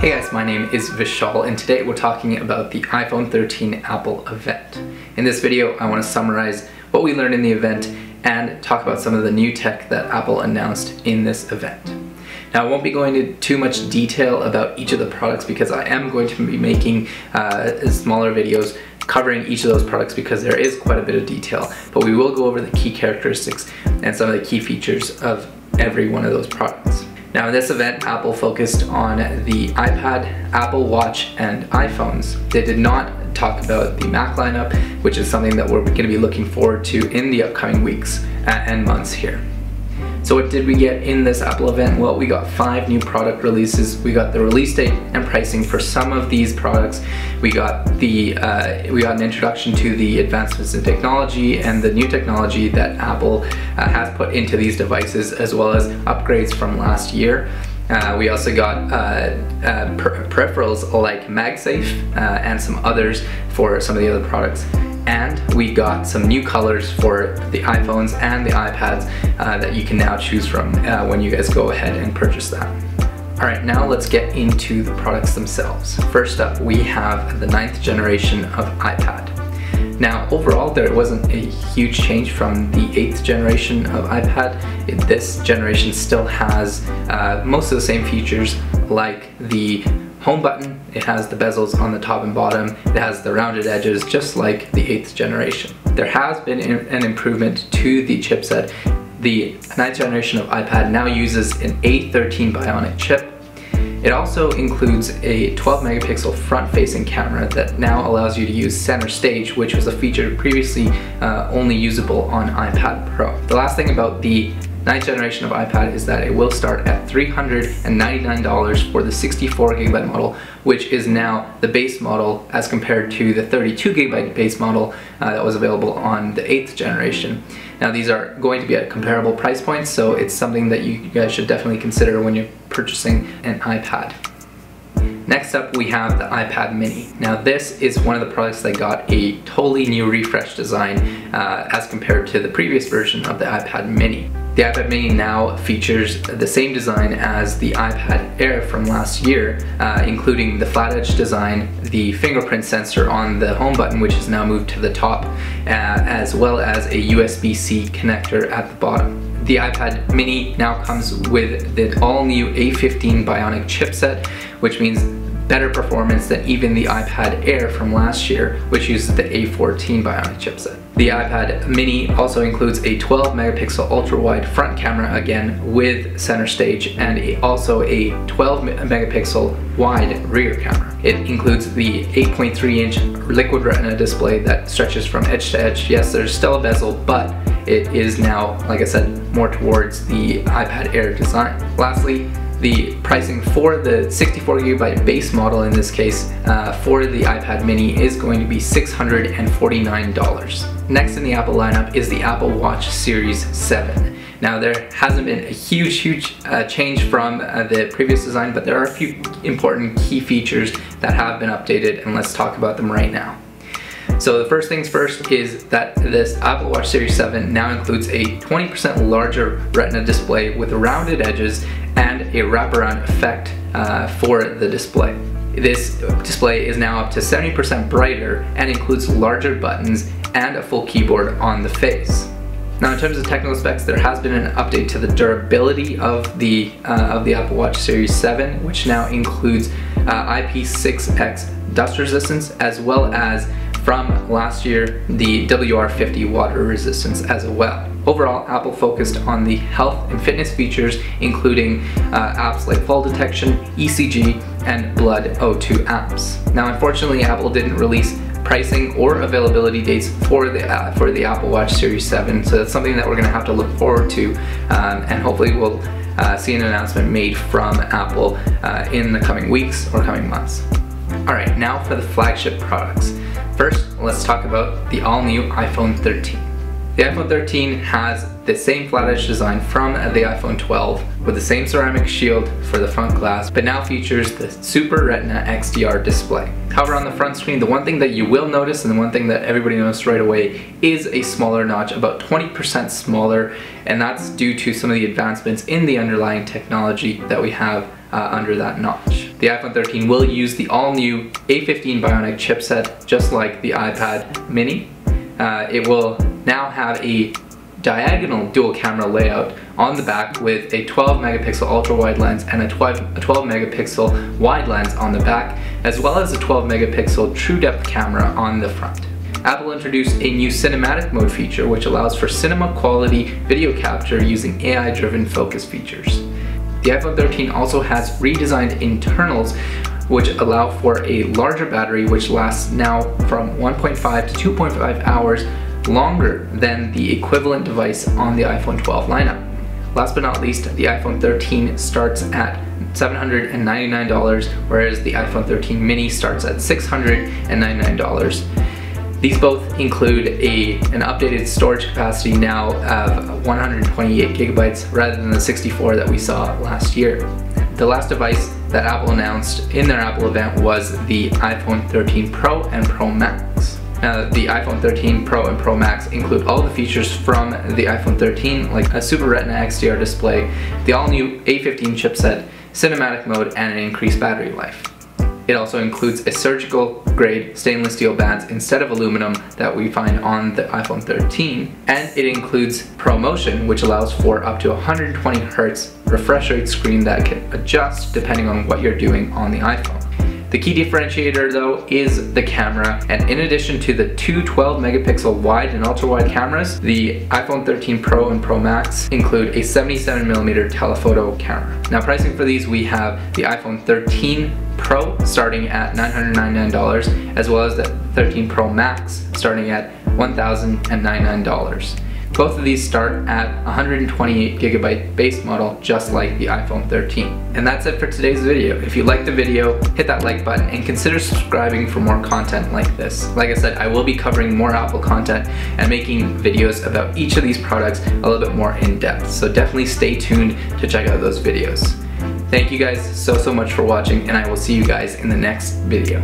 Hey guys, my name is Vishal and today we're talking about the iPhone 13 Apple event. In this video, I want to summarize what we learned in the event and talk about some of the new tech that Apple announced in this event. Now I won't be going into too much detail about each of the products because I am going to be making uh, smaller videos covering each of those products because there is quite a bit of detail, but we will go over the key characteristics and some of the key features of every one of those products. Now in this event, Apple focused on the iPad, Apple Watch, and iPhones. They did not talk about the Mac lineup, which is something that we're gonna be looking forward to in the upcoming weeks and months here. So what did we get in this Apple event? Well, we got five new product releases. We got the release date and pricing for some of these products. We got the uh, we got an introduction to the advancements in technology and the new technology that Apple uh, has put into these devices, as well as upgrades from last year. Uh, we also got uh, uh, per peripherals like MagSafe uh, and some others for some of the other products and we got some new colors for the iPhones and the iPads uh, that you can now choose from uh, when you guys go ahead and purchase that. Alright, now let's get into the products themselves. First up, we have the ninth generation of iPad. Now, overall, there wasn't a huge change from the 8th generation of iPad. This generation still has uh, most of the same features like the home button, it has the bezels on the top and bottom, it has the rounded edges just like the 8th generation. There has been an improvement to the chipset. The 9th generation of iPad now uses an A13 Bionic chip. It also includes a 12 megapixel front facing camera that now allows you to use center stage which was a feature previously uh, only usable on iPad Pro. The last thing about the ninth generation of iPad is that it will start at $399 for the 64 gigabyte model, which is now the base model as compared to the 32 gigabyte base model uh, that was available on the 8th generation. Now these are going to be at comparable price points, so it's something that you guys should definitely consider when you're purchasing an iPad. Next up we have the iPad mini. Now this is one of the products that got a totally new refresh design uh, as compared to the previous version of the iPad mini. The iPad mini now features the same design as the iPad Air from last year, uh, including the flat edge design, the fingerprint sensor on the home button which is now moved to the top, uh, as well as a USB-C connector at the bottom. The iPad mini now comes with the all new A15 Bionic chipset, which means better performance than even the iPad Air from last year, which uses the A14 Bionic chipset. The iPad mini also includes a 12 megapixel ultra wide front camera again with center stage and also a 12 megapixel wide rear camera. It includes the 8.3 inch liquid retina display that stretches from edge to edge. Yes, there's still a bezel, but it is now, like I said, more towards the iPad Air design. Lastly, the pricing for the 64 gigabyte base model in this case uh, for the iPad mini is going to be $649. Next in the Apple lineup is the Apple Watch Series 7. Now there hasn't been a huge, huge uh, change from uh, the previous design, but there are a few important key features that have been updated and let's talk about them right now. So the first things first is that this Apple Watch Series 7 now includes a 20% larger retina display with rounded edges and a wraparound effect uh, for the display. This display is now up to 70% brighter and includes larger buttons and a full keyboard on the face. Now in terms of technical specs, there has been an update to the durability of the, uh, of the Apple Watch Series 7, which now includes uh, IP6X dust resistance as well as from last year the WR50 water resistance as well. Overall, Apple focused on the health and fitness features, including uh, apps like fall detection, ECG, and blood O2 apps. Now, unfortunately, Apple didn't release pricing or availability dates for the uh, for the Apple Watch Series 7, so that's something that we're going to have to look forward to, um, and hopefully we'll uh, see an announcement made from Apple uh, in the coming weeks or coming months. Alright, now for the flagship products. First, let's talk about the all-new iPhone 13. The iPhone 13 has the same flat edge design from the iPhone 12 with the same ceramic shield for the front glass, but now features the Super Retina XDR display. However, on the front screen, the one thing that you will notice and the one thing that everybody noticed right away is a smaller notch, about 20% smaller, and that's due to some of the advancements in the underlying technology that we have uh, under that notch. The iPhone 13 will use the all-new A15 Bionic chipset, just like the iPad mini. Uh, it will now have a diagonal dual camera layout on the back with a 12 megapixel ultra wide lens and a 12, a 12 megapixel wide lens on the back, as well as a 12 megapixel true depth camera on the front. Apple introduced a new cinematic mode feature which allows for cinema quality video capture using AI driven focus features. The iPhone 13 also has redesigned internals which allow for a larger battery which lasts now from 1.5 to 2.5 hours longer than the equivalent device on the iPhone 12 lineup. Last but not least, the iPhone 13 starts at $799, whereas the iPhone 13 mini starts at $699. These both include a, an updated storage capacity now of 128 gigabytes rather than the 64 that we saw last year. The last device that Apple announced in their Apple event was the iPhone 13 Pro and Pro Max. Now, the iPhone 13 Pro and Pro Max include all the features from the iPhone 13, like a Super Retina XDR display, the all-new A15 chipset, cinematic mode, and an increased battery life. It also includes a surgical grade stainless steel bands instead of aluminum that we find on the iPhone 13. And it includes ProMotion, which allows for up to 120 hertz refresh rate screen that can adjust depending on what you're doing on the iPhone. The key differentiator though is the camera and in addition to the two 12 megapixel wide and ultra wide cameras, the iPhone 13 Pro and Pro Max include a 77 millimeter telephoto camera. Now pricing for these we have the iPhone 13 Pro starting at $999 as well as the 13 Pro Max starting at $1,099. Both of these start at 128 gigabyte base model, just like the iPhone 13. And that's it for today's video. If you liked the video, hit that like button and consider subscribing for more content like this. Like I said, I will be covering more Apple content and making videos about each of these products a little bit more in depth. So definitely stay tuned to check out those videos. Thank you guys so, so much for watching and I will see you guys in the next video.